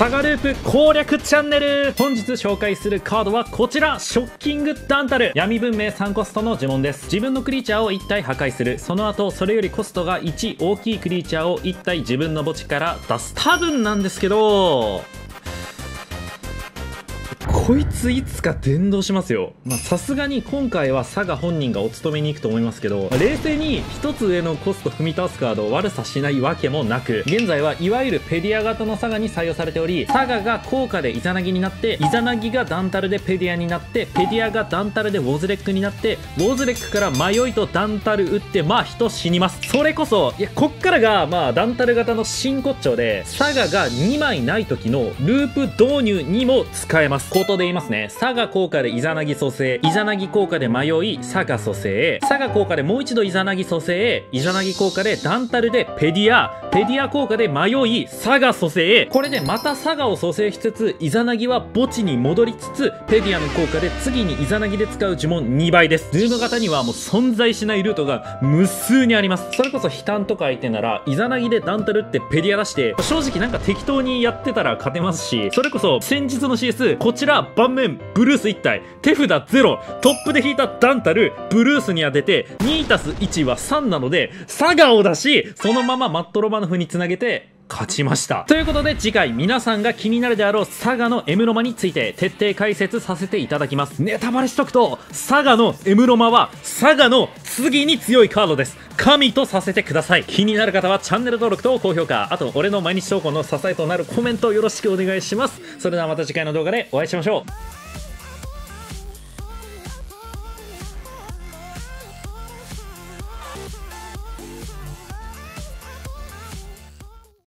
サガループ攻略チャンネル。本日紹介するカードはこちら。ショッキングダンタル。闇文明3コストの呪文です。自分のクリーチャーを1体破壊する。その後それよりコストが1大きいクリーチャーを1体自分の墓地から出す。多分なんですけど。こいついつか伝導しますよ。まさすがに今回は佐賀本人がお勤めに行くと思いますけど、まあ冷静に一つ上のコスト踏み倒すカードを悪さしないわけもなく現在はいわゆるペディア型の佐賀に採用されており佐賀が効果でイザナギになってイザナギがダンタルでペディアになってペディアがダンタルでウォズレックになってウォズレックから迷いとダンタル打ってまあ人死にます。それこそいやこっからがまあダンタル型の真骨頂で佐賀が2枚ない時のループ導入にも使えます。で言いますね。佐賀効果でイザナギ蘇生。イザナギ効果で迷い佐賀蘇生。佐賀効果でもう一度イザナギ蘇生。イザナギ効果でダンタルでペディア。ペディア効果で迷い佐賀蘇生。これでまた佐賀を蘇生しつつイザナギは墓地に戻りつつペディアの効果で次にイザナギで使う呪文2倍です。ズーム型にはもう存在しないルートが無数にあります。それこそ悲嘆とか相手ならイザナギでダンタルってペディア出して正直なんか適当にやってたら勝てますしそれこそ先日の CS こちら盤面ブルース1体手札0トップで引いたダンタルブルースに当てて2たす1は3なので佐賀を出しそのままマットロバノフにつなげて勝ちました。ということで次回皆さんが気になるであろう佐賀のエムロマについて徹底解説させていただきます。ネタバレしとくと、佐賀のエムロマは佐賀の次に強いカードです。神とさせてください。気になる方はチャンネル登録と高評価、あと俺の毎日投稿の支えとなるコメントよろしくお願いします。それではまた次回の動画でお会いしましょう。